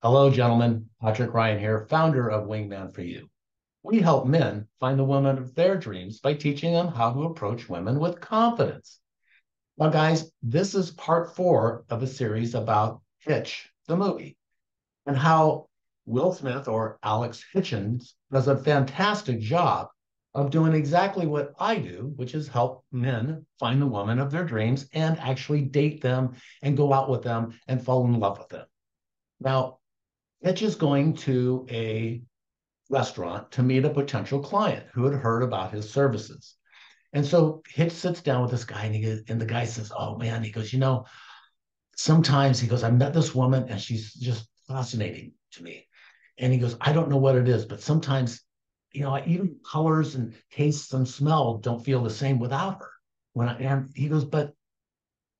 Hello, gentlemen. Patrick Ryan here, founder of Wingman for You. We help men find the woman of their dreams by teaching them how to approach women with confidence. Now, guys, this is part four of a series about Hitch, the movie, and how Will Smith or Alex Hitchens does a fantastic job of doing exactly what I do, which is help men find the woman of their dreams and actually date them and go out with them and fall in love with them. Now, Hitch is going to a restaurant to meet a potential client who had heard about his services. And so Hitch sits down with this guy and, he, and the guy says, Oh man, he goes, You know, sometimes he goes, I met this woman and she's just fascinating to me. And he goes, I don't know what it is, but sometimes you know, even colors and tastes and smell don't feel the same without her. When I, and he goes, but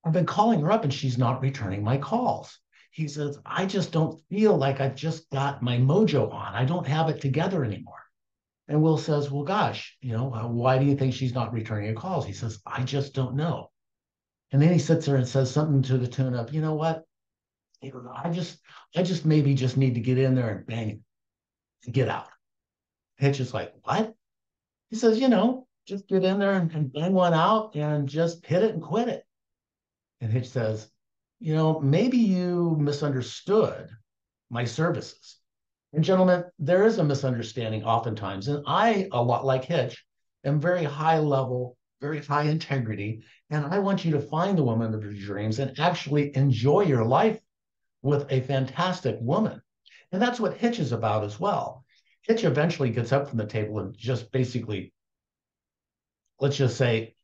I've been calling her up and she's not returning my calls. He says, I just don't feel like I've just got my mojo on. I don't have it together anymore. And Will says, Well, gosh, you know, uh, why do you think she's not returning your calls? He says, I just don't know. And then he sits there and says something to the tune of, you know what? He goes, I just, I just maybe just need to get in there and bang it, and get out. Hitch is like, what? He says, you know, just get in there and, and bang one out and just hit it and quit it. And Hitch says, you know, maybe you misunderstood my services. And gentlemen, there is a misunderstanding oftentimes. And I, a lot like Hitch, am very high level, very high integrity. And I want you to find the woman of your dreams and actually enjoy your life with a fantastic woman. And that's what Hitch is about as well. Hitch eventually gets up from the table and just basically, let's just say,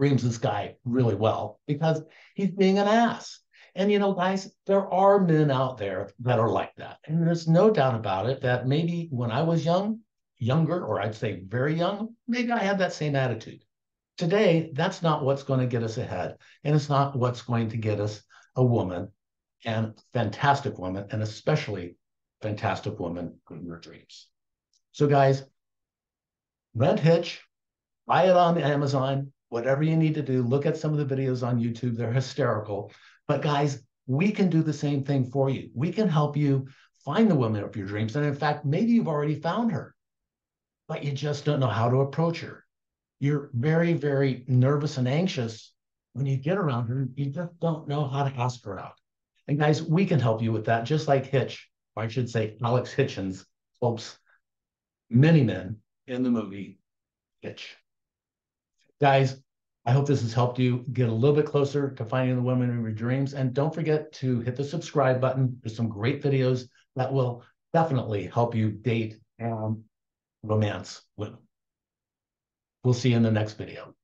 reams this guy really well because he's being an ass. And you know, guys, there are men out there that are like that. And there's no doubt about it that maybe when I was young, younger, or I'd say very young, maybe I had that same attitude. Today, that's not what's going to get us ahead. And it's not what's going to get us a woman and fantastic woman, and especially fantastic woman in your dreams. So, guys, rent Hitch, buy it on Amazon, whatever you need to do. Look at some of the videos on YouTube, they're hysterical. But, guys, we can do the same thing for you. We can help you find the woman of your dreams. And in fact, maybe you've already found her, but you just don't know how to approach her. You're very, very nervous and anxious when you get around her. You just don't know how to ask her out. And guys, we can help you with that, just like Hitch or I should say Alex Hitchens, helps many men in the movie Hitch. Guys, I hope this has helped you get a little bit closer to finding the woman of your dreams. And don't forget to hit the subscribe button. There's some great videos that will definitely help you date and romance women. We'll see you in the next video.